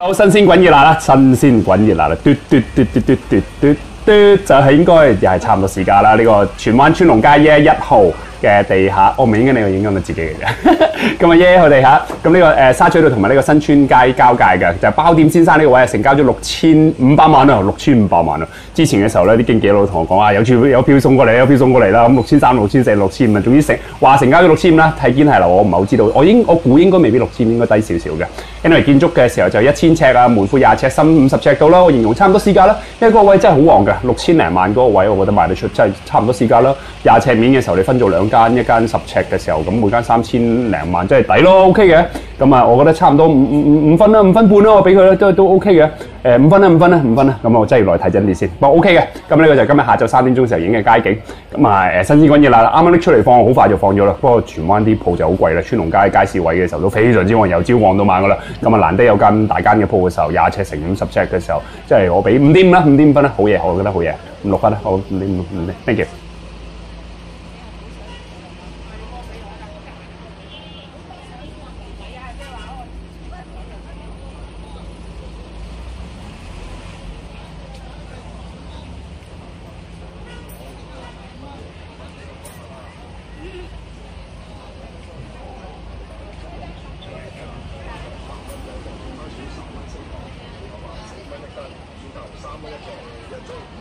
好新鲜滚热辣啦！新鲜滚热辣啦！嘟嘟嘟嘟嘟嘟嘟嘟，就係應該又係差唔多时间啦。呢、个荃湾村龙街一一號嘅地下，我唔應該你個影緊我自己嘅啫。咁啊耶佢地下，咁呢、個誒、沙咀道同埋呢個新村街交界嘅，就係包店先生呢個位係成交咗六千五百萬啊，六千五百萬啊！之前嘅時候咧，啲經紀佬同我講啊，有票 有票送過嚟，有票送過嚟啦。咁六千三、六千四、六千五啊，總之成話成交咗六千五啦。睇堅係啦，我唔係好知道，我應我估應該未必六千，應該低少少嘅。因為建築嘅時候就一千尺啊，門闊廿尺，深五十尺到啦。我形容差唔多市價啦，因為嗰個位真係好旺嘅，六千零萬嗰個位，我覺得賣得出，真係差唔多市價啦。廿尺面嘅時候，你分做兩間，一間十尺嘅時候，咁每間三千零萬，真係抵咯，OK 嘅。咁啊，我覺得差唔多五五五五分啦，五分半啦，我俾佢啦，都都 OK 嘅。誒、五分啦，五分啦，五分啦。咁我真係要落去睇真啲先，不過 OK 嘅。咁呢個就今日下晝三點鐘時候影嘅街景。咁啊誒新鮮滾熱辣啦，啱啱拎出嚟放，好快就放咗啦。不過荃灣啲鋪就好貴啦，川龍街街市位嘅時候都非常之旺，由朝旺到晚噶啦。咁啊難得有間大間嘅鋪嘅時候，廿尺乘五十尺嘅時候，即係我俾五點五啦，五點五分啦，好嘢，我覺得好嘢，五六分啦，好五點五，thank you。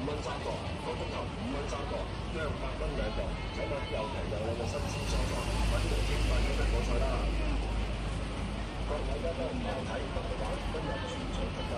五蚊三個，個足球五蚊三個，姜花蚊兩個，睇得又平又有個新鮮蔬菜，揾半天買啲乜好菜啦。各位家都唔好睇，唔好玩，唔好串串不加。